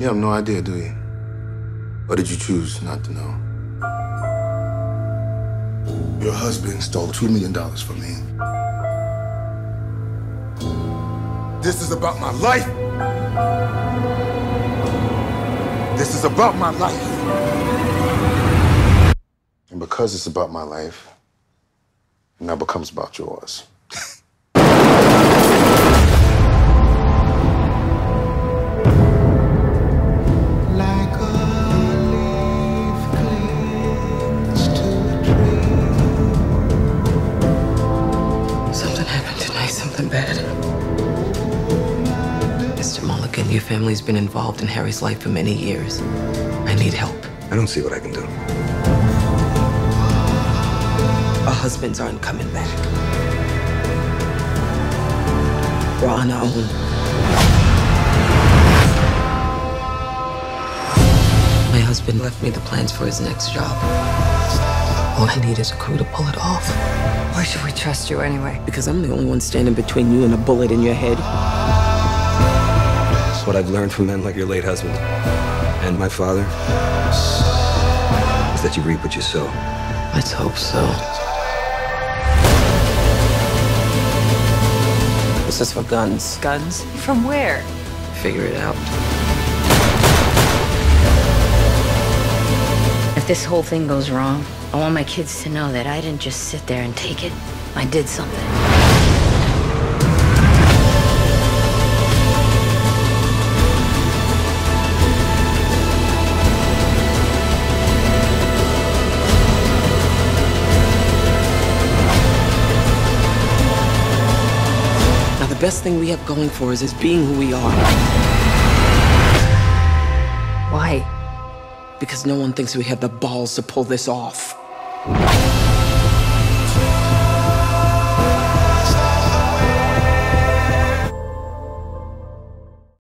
You have no idea, do you? Or did you choose not to know? Your husband stole $2 million from me. This is about my life. This is about my life. And because it's about my life, it now becomes about yours. Bad. Mr. Mulligan, your family's been involved in Harry's life for many years. I need help. I don't see what I can do. Our husbands aren't coming back. We're on our own. My husband left me the plans for his next job. All I need is a crew to pull it off. Why should we trust you anyway? Because I'm the only one standing between you and a bullet in your head. It's what I've learned from men like your late husband and my father is that you reap what you sow. Let's hope so. This is for guns. Guns? From where? Figure it out. This whole thing goes wrong, I want my kids to know that I didn't just sit there and take it. I did something. Now, the best thing we have going for us is being who we are. Why? Because no one thinks we have the balls to pull this off.